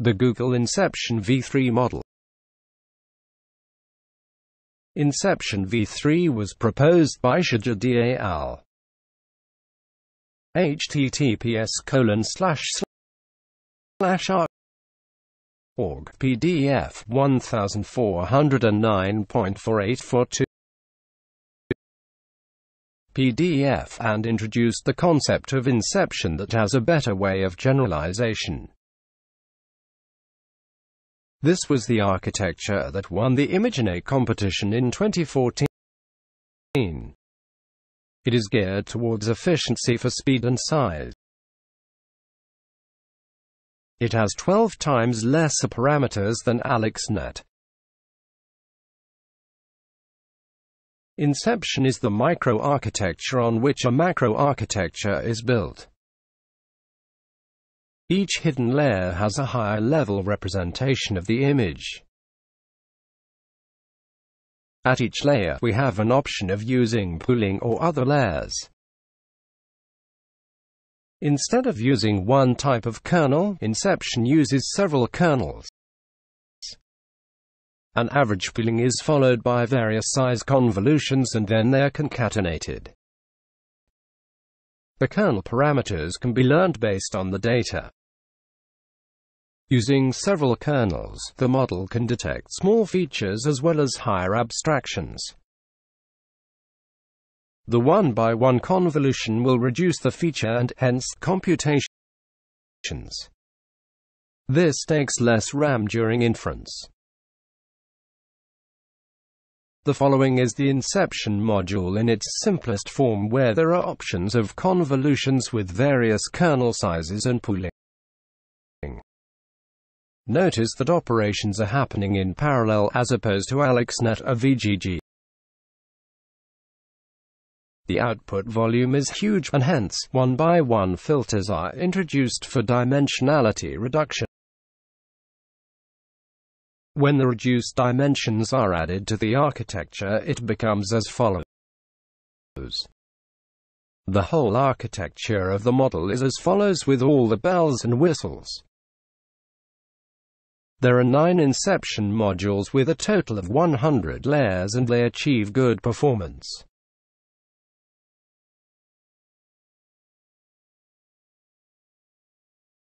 The Google Inception v3 model. Inception v3 was proposed by Szegedy al. https colon slash slash r org pdf 1409.4842 pdf and introduced the concept of inception that has a better way of generalization this was the architecture that won the ImageNet competition in 2014. It is geared towards efficiency for speed and size. It has 12 times less parameters than AlexNet. Inception is the microarchitecture on which a macroarchitecture is built. Each hidden layer has a higher level representation of the image. At each layer, we have an option of using pooling or other layers. Instead of using one type of kernel, Inception uses several kernels. An average pooling is followed by various size convolutions and then they are concatenated. The kernel parameters can be learned based on the data. Using several kernels, the model can detect small features as well as higher abstractions. The one-by-one -one convolution will reduce the feature and, hence, computations. This takes less RAM during inference. The following is the inception module in its simplest form where there are options of convolutions with various kernel sizes and pooling. Notice that operations are happening in parallel as opposed to AlexNet or VGG. The output volume is huge, and hence, one-by-one -one filters are introduced for dimensionality reduction. When the reduced dimensions are added to the architecture, it becomes as follows. The whole architecture of the model is as follows with all the bells and whistles. There are nine Inception modules with a total of 100 layers and they achieve good performance.